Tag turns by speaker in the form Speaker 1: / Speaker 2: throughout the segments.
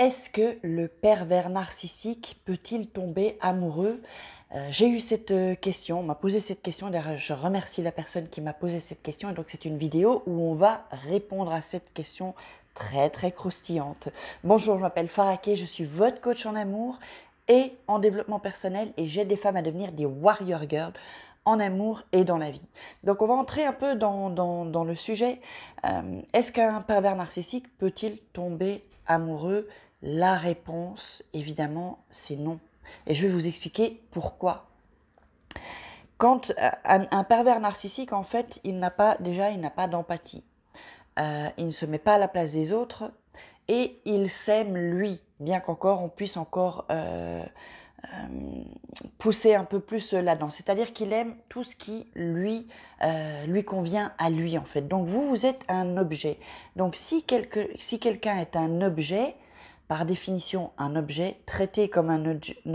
Speaker 1: Est-ce que le pervers narcissique peut-il tomber amoureux? Euh, J'ai eu cette euh, question, on m'a posé cette question, d'ailleurs je remercie la personne qui m'a posé cette question, et donc c'est une vidéo où on va répondre à cette question très très croustillante. Bonjour, je m'appelle Faraké, je suis votre coach en amour et en développement personnel et j'aide des femmes à devenir des warrior girls en amour et dans la vie. Donc on va entrer un peu dans, dans, le sujet. Euh, est-ce qu'un pervers narcissique peut-il tomber amoureux la réponse, évidemment, c'est non. Et je vais vous expliquer pourquoi. Quand euh, un, pervers narcissique, en fait, il n'a pas, déjà, il n'a pas d'empathie. Euh, il ne se met pas à la place des autres et il s'aime lui, bien qu'encore on puisse encore euh, pousser un peu plus là-dedans. C'est-à-dire qu'il aime tout ce qui lui, lui convient à lui, en fait. Donc vous, vous êtes un objet. Donc si, si quelqu'un est un objet, par définition un objet, traité comme un,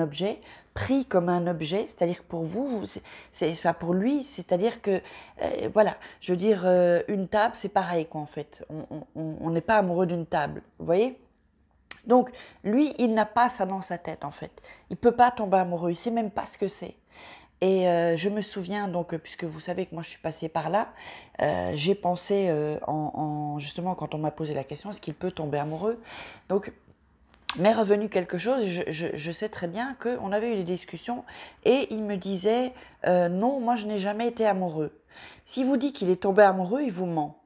Speaker 1: objet, pris comme un objet, c'est-à-dire que pour vous, c'est, enfin pour lui, c'est-à-dire que, euh, voilà, je veux dire, euh, une table, c'est pareil, quoi, en fait. On n'est pas amoureux d'une table, vous voyez? Donc, lui, il n'a pas ça dans sa tête, en fait. Il peut pas tomber amoureux, il sait même pas ce que c'est. Et euh, je me souviens, donc, puisque vous savez que moi je suis passée par là, j'ai pensé en, justement quand on m'a posé la question, est-ce qu'il peut tomber amoureux? Donc m'est revenu quelque chose. Je, sais très bien qu'on avait eu des discussions et il me disait euh, non, moi je n'ai jamais été amoureux. S'il vous dit qu'il est tombé amoureux, il vous ment.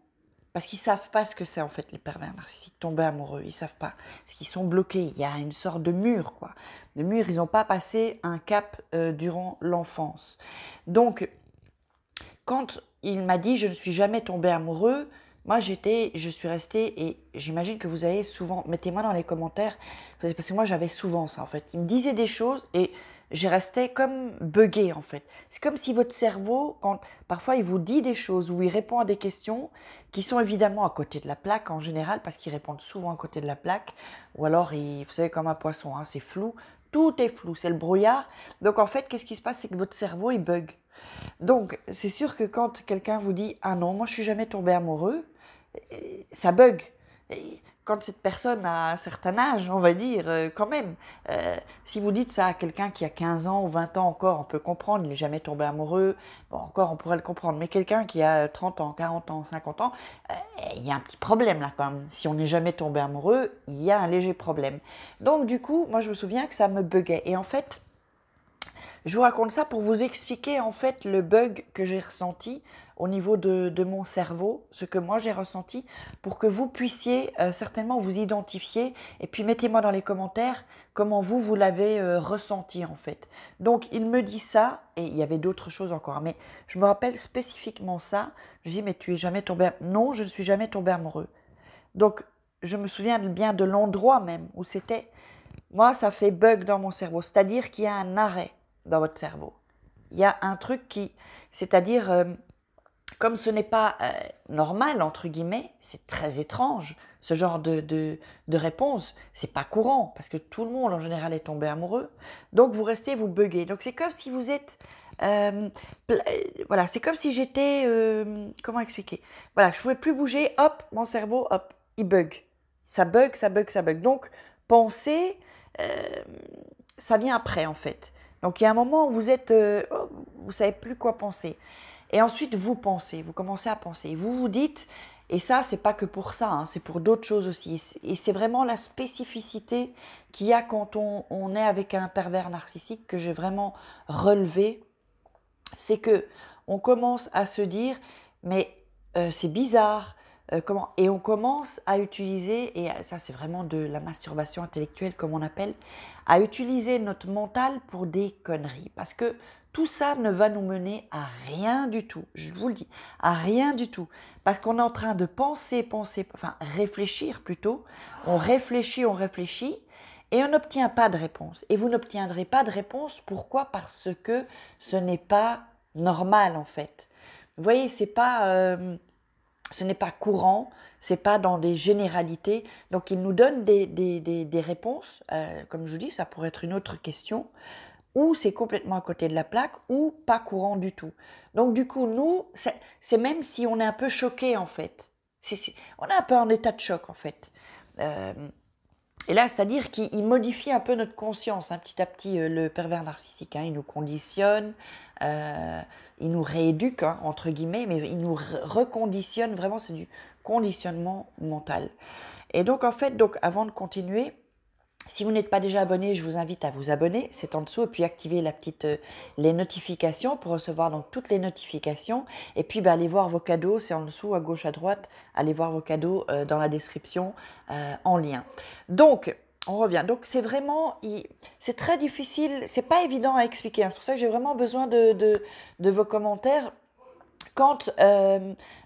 Speaker 1: Parce qu'ils savent pas ce que c'est en fait les pervers narcissiques, tomber amoureux, ils savent pas. Parce qu'ils sont bloqués, il y a une sorte de mur quoi. De mur, ils n'ont pas passé un cap euh, durant l'enfance. Donc, quand il m'a dit je ne suis jamais tombé amoureux, moi, j'étais, je suis restée et j'imagine que vous avez souvent, mettez-moi dans les commentaires, parce que moi j'avais souvent ça en fait. Il me disait des choses et j'ai resté comme buggé en fait. C'est comme si votre cerveau, quand parfois il vous dit des choses ou il répond à des questions qui sont évidemment à côté de la plaque en général, parce qu'ils répondent souvent à côté de la plaque, ou alors il, vous savez comme un poisson, hein, c'est flou, tout est flou, c'est le brouillard. Donc en fait, qu'est-ce qui se passe, c'est que votre cerveau il bug. Donc, c'est sûr que quand quelqu'un vous dit Ah non, moi je suis jamais tombé amoureux, ça bug. Quand cette personne a un certain âge, on va dire, euh, quand même, euh, si vous dites ça à quelqu'un qui a 15 ans ou 20 ans encore, on peut comprendre, il n'est jamais tombé amoureux, bon, encore on pourrait le comprendre, mais quelqu'un qui a 30 ans, 40 ans, 50 ans, euh, il y a un petit problème là quand même. Si on n'est jamais tombé amoureux, il y a un léger problème. Donc du coup, moi je me souviens que ça me buguait. Et en fait, je vous raconte ça pour vous expliquer en fait le bug que j'ai ressenti au niveau de, mon cerveau, ce que moi j'ai ressenti, pour que vous puissiez euh, certainement vous identifier et puis mettez-moi dans les commentaires comment vous, vous l'avez euh, ressenti en fait. Donc il me dit ça, et il y avait d'autres choses encore, mais je me rappelle spécifiquement ça. Je dis mais tu es jamais tombé... Non, je ne suis jamais tombé amoureux. Donc je me souviens bien de l'endroit même où c'était. Moi, ça fait bug dans mon cerveau, c'est-à-dire qu'il y a un arrêt dans votre cerveau. Il y a un truc qui, c'est-à-dire, euh, comme ce n'est pas euh, normal, entre guillemets, c'est très étrange, ce genre de, de, réponse. C'est pas courant, parce que tout le monde en général est tombé amoureux. Donc vous restez, vous buguez. Donc c'est comme si vous êtes. Euh, voilà, c'est comme si j'étais. comment expliquer? Voilà, je pouvais plus bouger, hop, mon cerveau, hop, il bug. Ça bug, ça bug, ça bug. Donc penser, ça vient après en fait. Donc il y a un moment où vous êtes, euh, vous savez plus quoi penser. Et ensuite vous pensez, vous commencez à penser. Vous vous dites, et ça c'est pas que pour ça, hein, c'est pour d'autres choses aussi. Et c'est vraiment la spécificité qu'il y a quand on, est avec un pervers narcissique que j'ai vraiment relevé, c'est que on commence à se dire, mais euh, c'est bizarre, euh, Et on commence à utiliser, et ça c'est vraiment de la masturbation intellectuelle comme on appelle, à utiliser notre mental pour des conneries. Parce que tout ça ne va nous mener à rien du tout, je vous le dis, à rien du tout. Parce qu'on est en train de penser, penser, enfin réfléchir plutôt. On réfléchit, on réfléchit, et on n'obtient pas de réponse. Et vous n'obtiendrez pas de réponse, pourquoi? Parce que ce n'est pas normal en fait. Vous voyez, c'est pas... Euh, ce n'est pas courant, c'est pas dans des généralités. Donc il nous donne des, des, des, réponses, euh, comme je vous dis, ça pourrait être une autre question, ou c'est complètement à côté de la plaque, ou pas courant du tout. Donc du coup, nous, c'est même si on est un peu choqué en fait. on est un peu en état de choc en fait. Euh, Et là, c'est-à-dire qu'il modifie un peu notre conscience, hein, petit à petit, euh, le pervers narcissique. Hein. il nous conditionne, euh, il nous rééduque, hein, entre guillemets, mais il nous reconditionne. Vraiment, c'est du conditionnement mental. Et donc, en fait, donc, avant de continuer, si vous n'êtes pas déjà abonné, je vous invite à vous abonner, c'est en dessous, et puis activer la petite, euh, les notifications pour recevoir donc toutes les notifications. Et puis bah, allez voir vos cadeaux, c'est en dessous, à gauche, à droite. Allez voir vos cadeaux euh, dans la description euh, en lien. Donc, on revient. Donc c'est vraiment, c'est très difficile, c'est pas évident à expliquer. Hein. C'est pour ça que j'ai vraiment besoin de, vos commentaires quand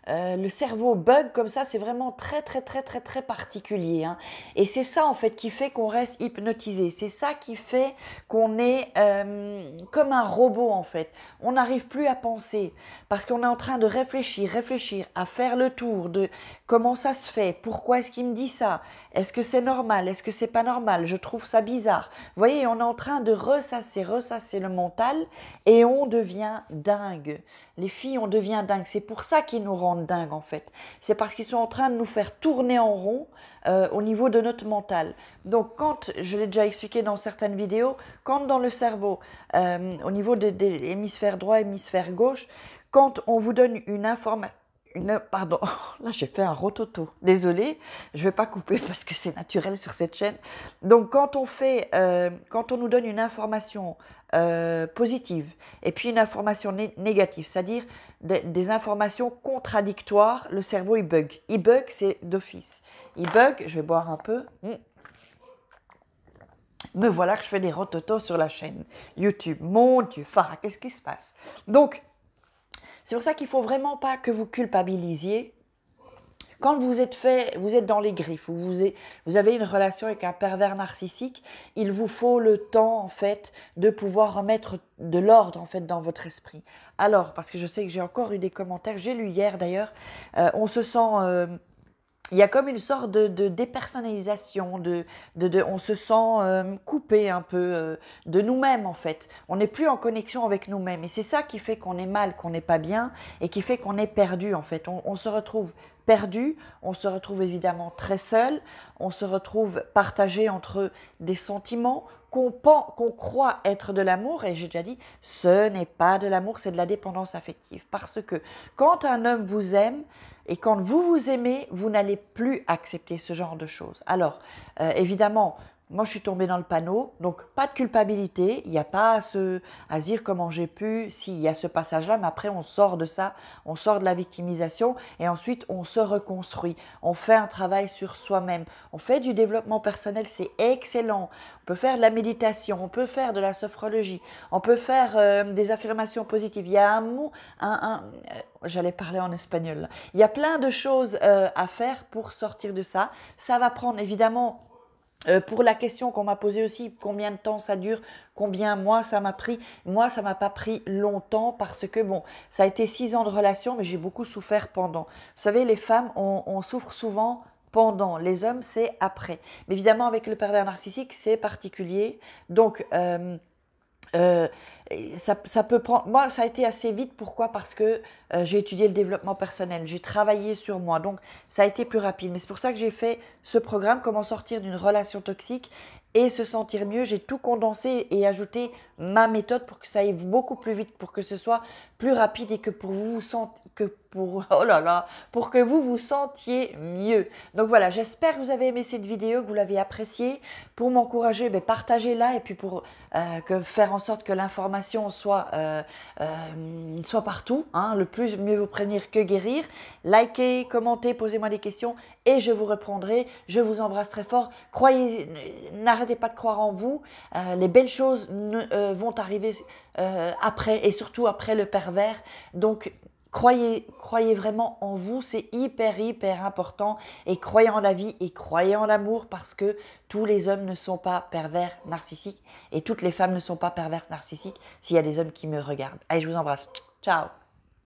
Speaker 1: euh, le cerveau bug comme ça, c'est vraiment très très très très très particulier. Hein. Et c'est ça en fait qui fait qu'on reste hypnotisé. C'est ça qui fait qu'on est euh, comme un robot en fait. On n'arrive plus à penser parce qu'on est en train de réfléchir, réfléchir, à faire le tour de comment ça se fait, pourquoi est-ce qu'il me dit ça, est-ce que c'est normal, est-ce que c'est pas normal, je trouve ça bizarre. Vous voyez, on est en train de ressasser, ressasser le mental et on devient dingue. Les filles, on devient dingue. C'est pour ça qu'ils nous rendent dingue en fait. C'est parce qu'ils sont en train de nous faire tourner en rond euh, au niveau de notre mental. Donc quand, je l'ai déjà expliqué dans certaines vidéos, quand dans le cerveau, euh, au niveau des, hémisphères droit, hémisphère gauche, quand on vous donne une information, pardon, là j'ai fait un rototo. Désolée, je vais pas couper parce que c'est naturel sur cette chaîne. Donc quand on fait, euh, quand on nous donne une information euh, positive et puis une information négative, c'est-à-dire des, informations contradictoires, le cerveau il bug. Il bug, c'est d'office. Il bug, je vais boire un peu. Hmm. Me voilà que je fais des rototos sur la chaîne YouTube. Mon Dieu, Farah, qu'est-ce qui se passe? Donc, c'est pour ça qu'il faut vraiment pas que vous culpabilisiez quand vous êtes fait, vous êtes dans les griffes, vous, vous avez une relation avec un pervers narcissique, il vous faut le temps en fait de pouvoir remettre de l'ordre en fait dans votre esprit. Alors, parce que je sais que j'ai encore eu des commentaires, j'ai lu hier d'ailleurs, euh, on se sent euh, il y a comme une sorte de, dépersonnalisation, de, de, on se sent euh, coupé un peu de nous-mêmes en fait. On n'est plus en connexion avec nous-mêmes et c'est ça qui fait qu'on est mal, qu'on n'est pas bien et qui fait qu'on est perdu en fait. on se retrouve perdu, on se retrouve évidemment très seul, on se retrouve partagé entre des sentiments qu'on qu'on croit être de l'amour, et j'ai déjà dit, ce n'est pas de l'amour, c'est de la dépendance affective. Parce que quand un homme vous aime, et quand vous vous aimez, vous n'allez plus accepter ce genre de choses. Alors, euh, évidemment, moi, je suis tombée dans le panneau, donc pas de culpabilité. Il n'y a pas à se, à dire comment j'ai pu. Si, il y a ce passage-là, mais après, on sort de ça, on sort de la victimisation et ensuite, on se reconstruit. On fait un travail sur soi-même. On fait du développement personnel, c'est excellent. On peut faire de la méditation, on peut faire de la sophrologie, on peut faire euh, des affirmations positives. Il y a un mot, un, euh, j'allais parler en espagnol. Il y a plein de choses euh, à faire pour sortir de ça. Ça va prendre évidemment euh, pour la question qu'on m'a posée aussi, combien de temps ça dure, combien mois ça m'a pris, moi ça m'a pas pris longtemps parce que bon, ça a été six ans de relation, mais j'ai beaucoup souffert pendant. Vous savez, les femmes, on, souffre souvent pendant, les hommes c'est après. Mais évidemment avec le pervers narcissique c'est particulier, donc euh, euh, ça, peut prendre. Moi, ça a été assez vite. Pourquoi? Parce que euh, j'ai étudié le développement personnel, j'ai travaillé sur moi, donc ça a été plus rapide. Mais c'est pour ça que j'ai fait ce programme, comment sortir d'une relation toxique et se sentir mieux. J'ai tout condensé et ajouté ma méthode pour que ça aille beaucoup plus vite, pour que ce soit plus rapide et que pour vous, vous que pour oh là pour que vous vous sentiez mieux. Donc voilà, j'espère que vous avez aimé cette vidéo, que vous l'avez appréciée. Pour m'encourager, ben, partagez-la et puis pour euh, faire en sorte que l'information soit euh, euh, soit partout. Hein, le plus mieux vous prévenir que guérir. Likez, commentez, posez-moi des questions et je vous répondrai. Je vous embrasse très fort. Croyez, n'arrêtez pas de croire en vous. les belles choses vont arriver après et surtout après le pervers. Donc Croyez, croyez vraiment en vous, c'est hyper, hyper important. Et croyez en la vie et croyez en l'amour parce que tous les hommes ne sont pas pervers narcissiques et toutes les femmes ne sont pas perverses narcissiques s'il y a des hommes qui me regardent. Allez, je vous embrasse. Ciao